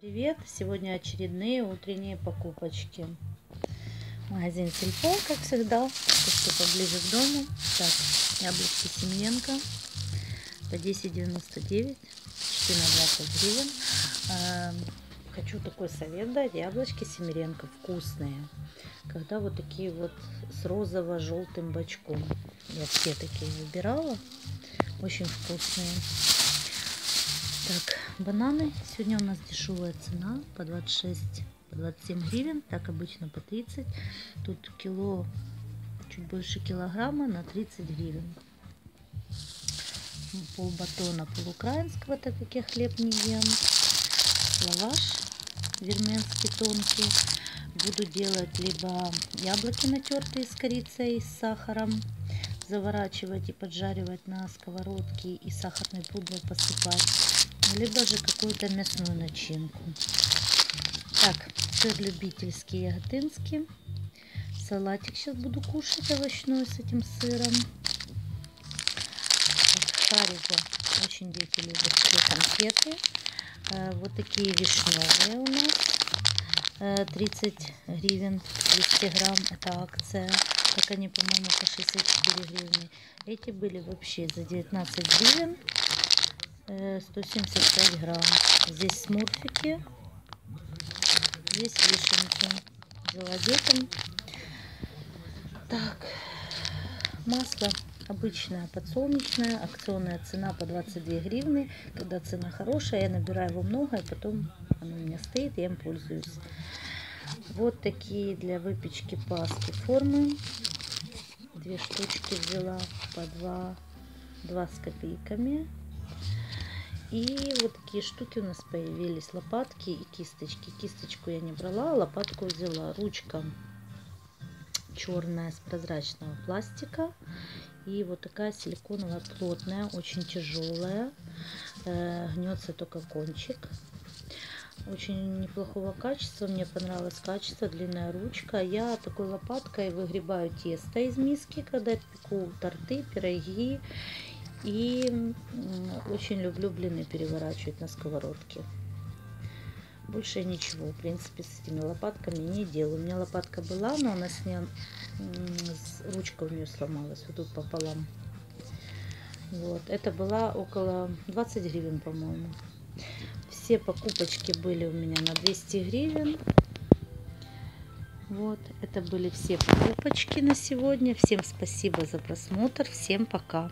Привет! Сегодня очередные утренние покупочки. Магазин Сельпо, как всегда, то, что поближе к дому. Так, яблочки Семененко по 10,99, 4 на 20 гривен. А, хочу такой совет дать. Яблочки Семеренко вкусные. Когда вот такие вот с розово-желтым бочком. Я все такие выбирала. Очень вкусные. Так, бананы. Сегодня у нас дешевая цена по 26, по 27 гривен. Так обычно по 30. Тут кило, чуть больше килограмма на 30 гривен. Пол батона полукраинского, так как я хлеб не ем. Лаваш верменский тонкий. Буду делать либо яблоки натертые с корицей с сахаром заворачивать и поджаривать на сковородке и сахарной пудрой посыпать либо же какую-то мясную начинку. Так, сыр любительский яготинский. Салатик сейчас буду кушать овощной с этим сыром. Харибо. Очень дети любят все конфеты. Э, вот такие вишневые у нас. 30 э, гривен 200 грамм. Это акция. Так они, по-моему, по 64 гривны. Эти были вообще за 19 гривен. 175 грамм. Здесь смурфики, здесь вишенки. Взяла Так, масло обычное подсолнечное, акционная цена по 22 гривны. Когда цена хорошая, я набираю его много, и потом оно у меня стоит, я им пользуюсь. Вот такие для выпечки паски формы. Две штучки взяла по 2, 2 с копейками. И вот такие штуки у нас появились. Лопатки и кисточки. Кисточку я не брала, а лопатку взяла. Ручка черная с прозрачного пластика. И вот такая силиконовая плотная, очень тяжелая. Э, гнется только кончик. Очень неплохого качества. Мне понравилось качество. Длинная ручка. Я такой лопаткой выгребаю тесто из миски, когда пеку торты, пироги. И очень люблю блины переворачивать на сковородке. Больше ничего, в принципе, с этими лопатками не делаю. У меня лопатка была, но она с ней, ручка у нее сломалась, вот тут пополам. Вот, это была около 20 гривен, по-моему. Все покупочки были у меня на 200 гривен. Вот, это были все покупочки на сегодня. Всем спасибо за просмотр. Всем пока.